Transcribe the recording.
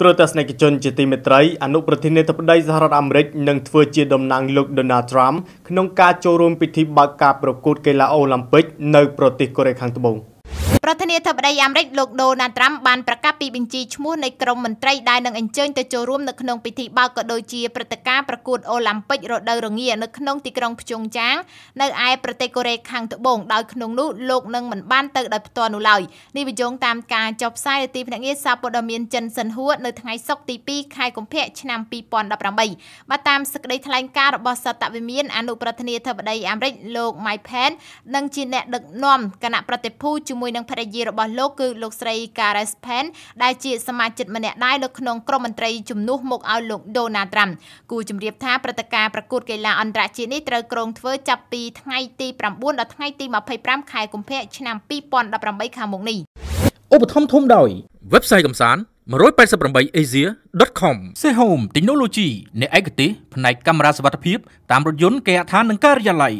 ទ្រទស្សនិកជនជាទីមេត្រីអនុប្រធានាធិបតីសហរដ្ឋអាមេរិកនឹងធ្វើជាតំណាងលោក Donald Trump ក្នុងការចូលរួមពិធីបើកការប្រកួតកីឡាអូឡ িম্প ិកនៅប្រទេសកូរ៉េខាងត្បូង។ ប្រធានាធិបតីអាមេរិកលោកដូណាល់ត្រាំបានប្រកាសពីបញ្ជីឈ្មោះនៃក្រុមមន្ត្រីដែលនឹងអញ្ជើញទៅចូលរួមនៅក្នុងពិធីបើកក៏ដូចជាព្រឹត្តិការណ៍ប្រកួតអូឡ িম্প ិករដូវរងានៅក្នុងទីក្រុងភ្ជុងចាងនៅឯប្រទេសកូរ៉េខាងត្បូងដោយក្នុងនោះលោកនឹងមិនបានទៅដោយផ្ទាល់នោះឡើយនេះបញ្យងតាមការចុះផ្សាយនៃទីភ្នាក់ងារសារព័ត៌មានចិនសិនហួរនៅថ្ងៃសុក្រទី2ខែកុម្ភៈឆ្នាំ2018បាទតាមសេចក្តីថ្លែងការណ៍របស់សតវិមានអនុប្រធានាធិបតីអាមេរិកលោក Mike Pence និងជាអ្នកដឹកនាំគណៈប្រតិភូជាមួយនឹងភរិយារបស់លោកគឺលោកស្រី Karen Pence ដែលជាសមាជិកម្នាក់ដែរនៅក្នុងក្រុមមន្ត្រីជំនួសមកឲ្យលោក Donald Trump គូជំរាបថាព្រឹត្តិការណ៍ប្រកួតកីឡាអន្តរជាតិនេះត្រូវក្រុងធ្វើចាប់ពីថ្ងៃទី9ដល់ថ្ងៃទី25ខែកុម្ភៈឆ្នាំ2018ខាងមុខនេះឧបត្ថម្ភធំដោយ website កំសាន្ត 188asia.com Sehome Technology អ្នកឯកទេសផ្នែកកាមេរ៉ាសុវត្ថិភាពតាមរថយន្តគេហដ្ឋាននិងការិយាល័យ